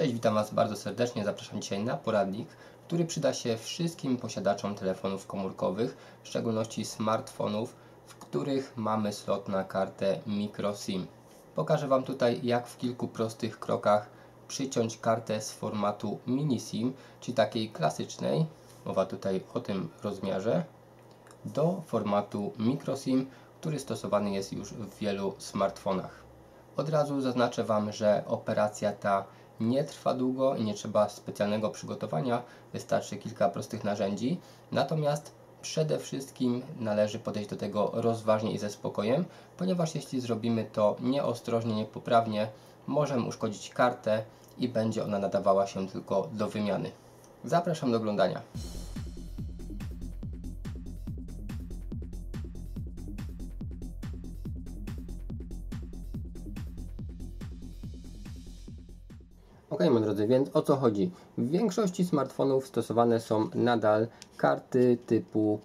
Cześć, witam Was bardzo serdecznie. Zapraszam dzisiaj na poradnik, który przyda się wszystkim posiadaczom telefonów komórkowych, w szczególności smartfonów, w których mamy slot na kartę microSIM. Pokażę Wam tutaj, jak w kilku prostych krokach przyciąć kartę z formatu mini SIM, czyli takiej klasycznej, mowa tutaj o tym rozmiarze, do formatu microSIM, który stosowany jest już w wielu smartfonach. Od razu zaznaczę Wam, że operacja ta nie trwa długo i nie trzeba specjalnego przygotowania, wystarczy kilka prostych narzędzi. Natomiast przede wszystkim należy podejść do tego rozważnie i ze spokojem, ponieważ jeśli zrobimy to nieostrożnie, niepoprawnie, możemy uszkodzić kartę i będzie ona nadawała się tylko do wymiany. Zapraszam do oglądania. Drodzy, więc o co chodzi? W większości smartfonów stosowane są nadal karty typu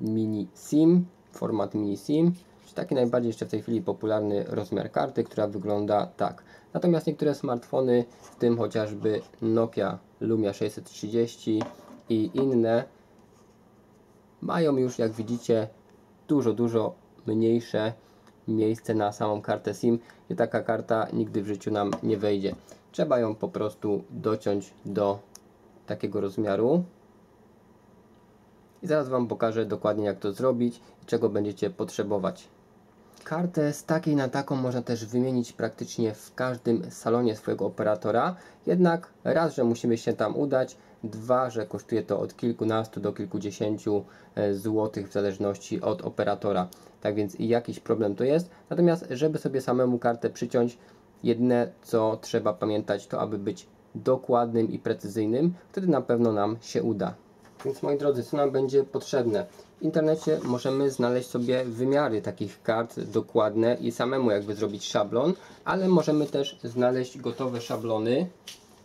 mini SIM, format mini SIM, taki najbardziej jeszcze w tej chwili popularny rozmiar karty, która wygląda tak. Natomiast niektóre smartfony, w tym chociażby Nokia Lumia 630 i inne, mają już, jak widzicie, dużo, dużo mniejsze miejsce na samą kartę SIM i taka karta nigdy w życiu nam nie wejdzie. Trzeba ją po prostu dociąć do takiego rozmiaru. I zaraz Wam pokażę dokładnie jak to zrobić i czego będziecie potrzebować. Kartę z takiej na taką można też wymienić praktycznie w każdym salonie swojego operatora. Jednak raz, że musimy się tam udać, dwa, że kosztuje to od kilkunastu do kilkudziesięciu e, złotych w zależności od operatora. Tak więc jakiś problem to jest. Natomiast, żeby sobie samemu kartę przyciąć, Jedne, co trzeba pamiętać, to aby być dokładnym i precyzyjnym, wtedy na pewno nam się uda. Więc moi drodzy, co nam będzie potrzebne? W internecie możemy znaleźć sobie wymiary takich kart dokładne i samemu jakby zrobić szablon, ale możemy też znaleźć gotowe szablony,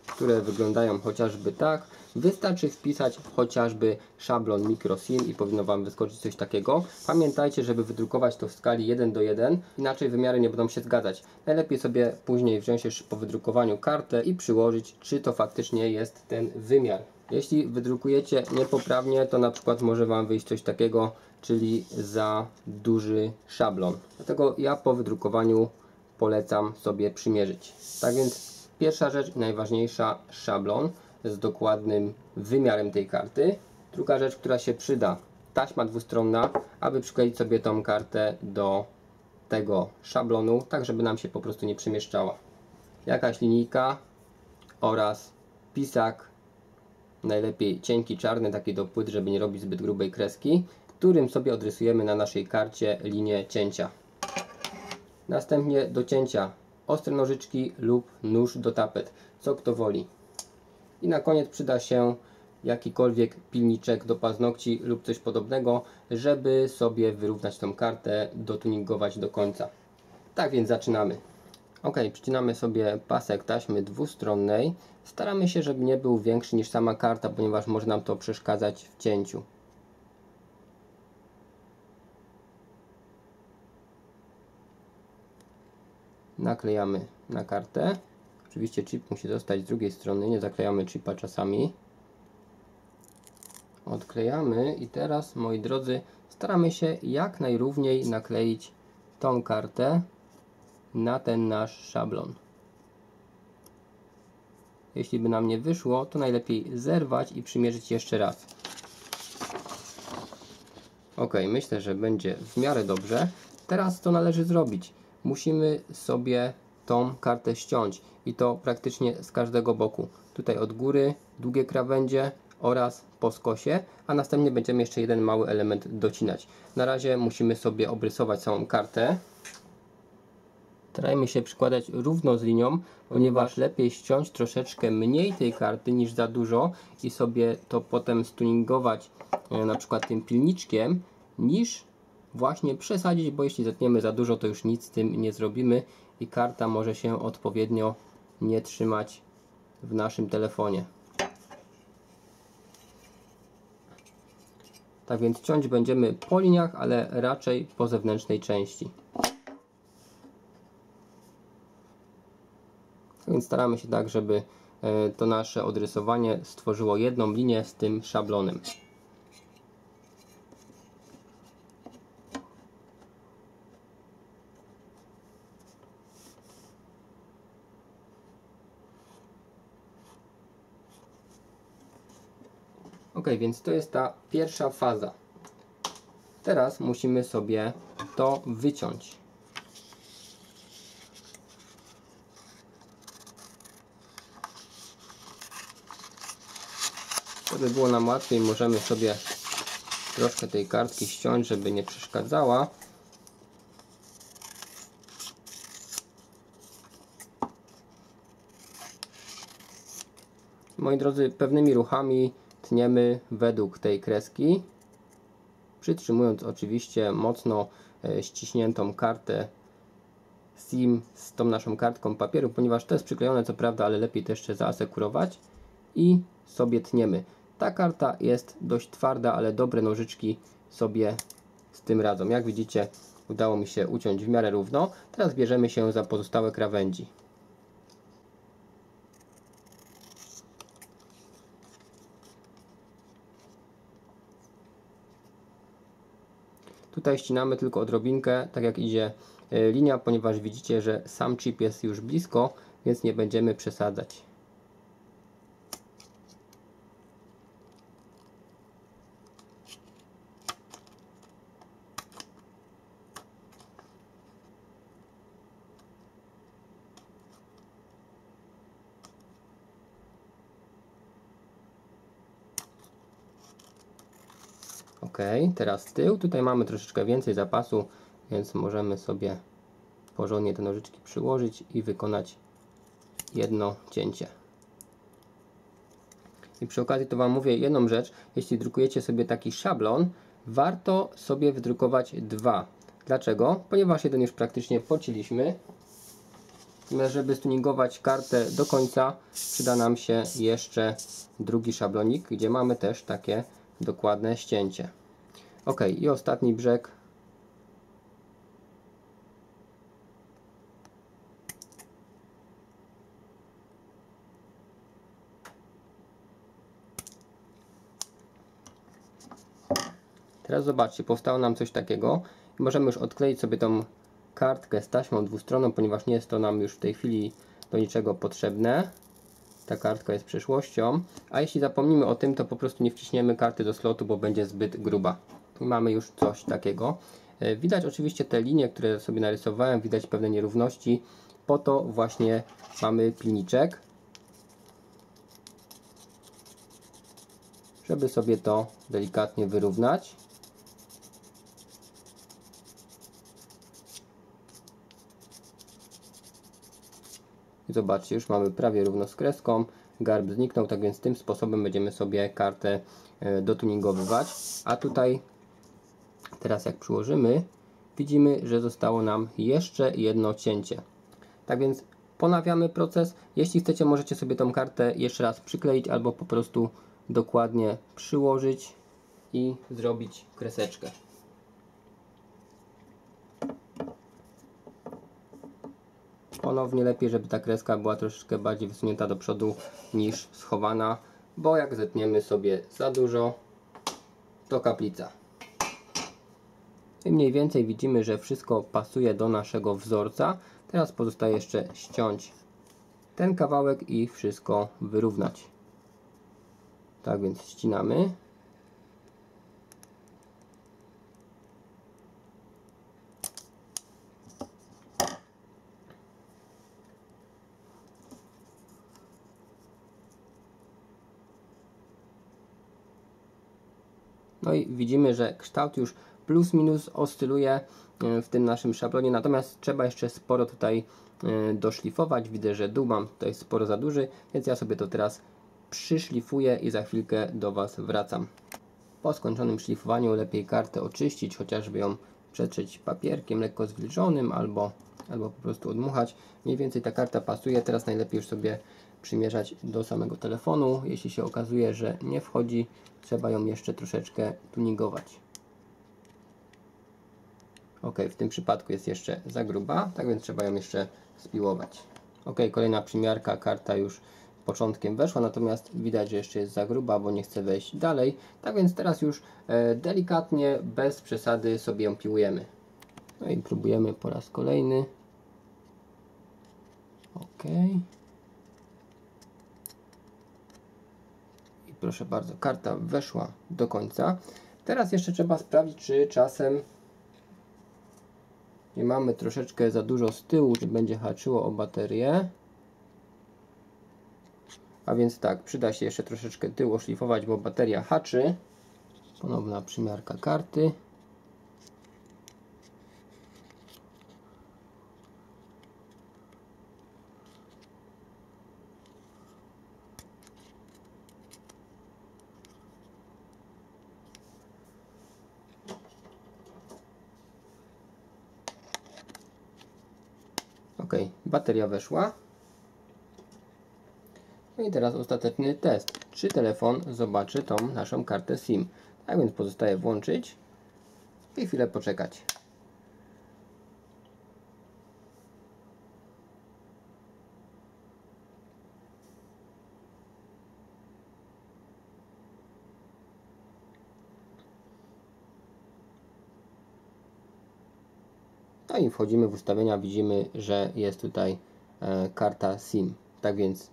które wyglądają chociażby tak. Wystarczy wpisać chociażby szablon microSIM i powinno Wam wyskoczyć coś takiego. Pamiętajcie, żeby wydrukować to w skali 1 do 1, inaczej wymiary nie będą się zgadzać. Najlepiej sobie później wziąć jeszcze po wydrukowaniu kartę i przyłożyć, czy to faktycznie jest ten wymiar. Jeśli wydrukujecie niepoprawnie, to na przykład może Wam wyjść coś takiego, czyli za duży szablon. Dlatego ja po wydrukowaniu polecam sobie przymierzyć. Tak więc Pierwsza rzecz, najważniejsza, szablon z dokładnym wymiarem tej karty. Druga rzecz, która się przyda, taśma dwustronna, aby przykleić sobie tą kartę do tego szablonu, tak żeby nam się po prostu nie przemieszczała. Jakaś linijka oraz pisak, najlepiej cienki, czarny, taki do płyt, żeby nie robić zbyt grubej kreski, którym sobie odrysujemy na naszej karcie linię cięcia. Następnie do cięcia ostre nożyczki lub nóż do tapet, co kto woli. I na koniec przyda się jakikolwiek pilniczek do paznokci lub coś podobnego, żeby sobie wyrównać tą kartę, dotuningować do końca. Tak więc zaczynamy. Ok, przycinamy sobie pasek taśmy dwustronnej. Staramy się, żeby nie był większy niż sama karta, ponieważ może nam to przeszkadzać w cięciu. naklejamy na kartę. Oczywiście chip musi zostać z drugiej strony, nie zaklejamy chipa czasami. Odklejamy i teraz, moi drodzy, staramy się jak najrówniej nakleić tą kartę na ten nasz szablon. Jeśli by nam nie wyszło, to najlepiej zerwać i przymierzyć jeszcze raz. Ok, myślę, że będzie w miarę dobrze. Teraz co należy zrobić? musimy sobie tą kartę ściąć i to praktycznie z każdego boku. Tutaj od góry, długie krawędzie oraz po skosie, a następnie będziemy jeszcze jeden mały element docinać. Na razie musimy sobie obrysować całą kartę. Starajmy się przykładać równo z linią, ponieważ lepiej ściąć troszeczkę mniej tej karty niż za dużo i sobie to potem stuningować e, na przykład tym pilniczkiem, niż właśnie przesadzić, bo jeśli zetniemy za dużo, to już nic z tym nie zrobimy i karta może się odpowiednio nie trzymać w naszym telefonie. Tak więc ciąć będziemy po liniach, ale raczej po zewnętrznej części. Tak więc staramy się tak, żeby e, to nasze odrysowanie stworzyło jedną linię z tym szablonem. Więc to jest ta pierwsza faza. Teraz musimy sobie to wyciąć. Żeby było nam łatwiej, możemy sobie troszkę tej kartki ściąć, żeby nie przeszkadzała. Moi drodzy, pewnymi ruchami tniemy według tej kreski, przytrzymując oczywiście mocno e, ściśniętą kartę SIM z tą naszą kartką papieru, ponieważ to jest przyklejone co prawda, ale lepiej to jeszcze zaasekurować i sobie tniemy. Ta karta jest dość twarda, ale dobre nożyczki sobie z tym radzą. Jak widzicie udało mi się uciąć w miarę równo. Teraz bierzemy się za pozostałe krawędzi. Tutaj ścinamy tylko odrobinkę, tak jak idzie e, linia, ponieważ widzicie, że sam chip jest już blisko, więc nie będziemy przesadzać. Teraz tył. Tutaj mamy troszeczkę więcej zapasu, więc możemy sobie porządnie te nożyczki przyłożyć i wykonać jedno cięcie. I przy okazji to Wam mówię jedną rzecz. Jeśli drukujecie sobie taki szablon, warto sobie wydrukować dwa. Dlaczego? Ponieważ jeden już praktycznie. Natomiast żeby stuningować kartę do końca, przyda nam się jeszcze drugi szablonik, gdzie mamy też takie dokładne ścięcie. Ok, i ostatni brzeg. Teraz zobaczcie, powstało nam coś takiego. Możemy już odkleić sobie tą kartkę z taśmą dwustronną, ponieważ nie jest to nam już w tej chwili do niczego potrzebne ta kartka jest przyszłością, a jeśli zapomnimy o tym, to po prostu nie wciśniemy karty do slotu, bo będzie zbyt gruba. Mamy już coś takiego. E, widać oczywiście te linie, które sobie narysowałem, widać pewne nierówności. Po to właśnie mamy pilniczek, żeby sobie to delikatnie wyrównać. Zobaczcie, już mamy prawie równo z kreską, garb zniknął, tak więc tym sposobem będziemy sobie kartę e, dotuningowywać. A tutaj teraz jak przyłożymy, widzimy, że zostało nam jeszcze jedno cięcie. Tak więc ponawiamy proces. Jeśli chcecie, możecie sobie tą kartę jeszcze raz przykleić albo po prostu dokładnie przyłożyć i zrobić kreseczkę. ponownie lepiej, żeby ta kreska była troszeczkę bardziej wysunięta do przodu niż schowana, bo jak zetniemy sobie za dużo, to kaplica. I mniej więcej widzimy, że wszystko pasuje do naszego wzorca. Teraz pozostaje jeszcze ściąć ten kawałek i wszystko wyrównać. Tak więc ścinamy. No i widzimy, że kształt już plus minus oscyluje e, w tym naszym szablonie, natomiast trzeba jeszcze sporo tutaj e, doszlifować. Widzę, że dół mam tutaj sporo za duży, więc ja sobie to teraz przyszlifuję i za chwilkę do Was wracam. Po skończonym szlifowaniu lepiej kartę oczyścić, chociażby ją przetrzeć papierkiem lekko zwilżonym albo, albo po prostu odmuchać. Mniej więcej ta karta pasuje, teraz najlepiej już sobie przymierzać do samego telefonu. Jeśli się okazuje, że nie wchodzi, trzeba ją jeszcze troszeczkę tuningować. Ok, w tym przypadku jest jeszcze za gruba, tak więc trzeba ją jeszcze spiłować. Ok, kolejna przymiarka, karta już początkiem weszła, natomiast widać, że jeszcze jest za gruba, bo nie chce wejść dalej. Tak więc teraz już e, delikatnie, bez przesady sobie ją piłujemy. No i próbujemy po raz kolejny. Ok. I proszę bardzo, karta weszła do końca. Teraz jeszcze trzeba sprawdzić, czy czasem nie mamy troszeczkę za dużo z tyłu, czy będzie haczyło o baterię. A więc tak, przyda się jeszcze troszeczkę tył oszlifować, bo bateria haczy. Ponowna przymiarka karty. Ok, bateria weszła. No i teraz ostateczny test. Czy telefon zobaczy tą naszą kartę SIM? Tak więc pozostaje włączyć i chwilę poczekać. I wchodzimy w ustawienia, widzimy, że jest tutaj e, karta SIM. Tak więc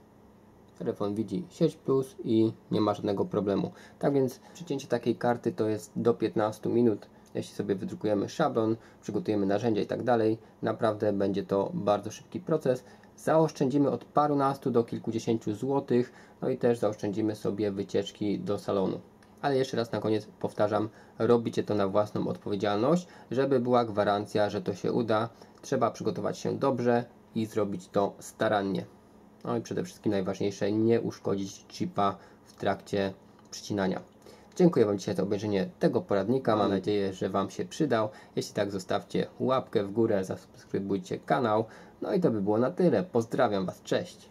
telefon widzi sieć plus i nie ma żadnego problemu. Tak więc przycięcie takiej karty to jest do 15 minut. Jeśli sobie wydrukujemy szablon, przygotujemy narzędzia i tak dalej, naprawdę będzie to bardzo szybki proces. Zaoszczędzimy od parunastu do kilkudziesięciu złotych, no i też zaoszczędzimy sobie wycieczki do salonu. Ale jeszcze raz na koniec powtarzam, robicie to na własną odpowiedzialność, żeby była gwarancja, że to się uda. Trzeba przygotować się dobrze i zrobić to starannie. No i przede wszystkim najważniejsze, nie uszkodzić chipa w trakcie przycinania. Dziękuję Wam dzisiaj za obejrzenie tego poradnika. Mam nadzieję, że Wam się przydał. Jeśli tak, zostawcie łapkę w górę, zasubskrybujcie kanał. No i to by było na tyle. Pozdrawiam Was, cześć!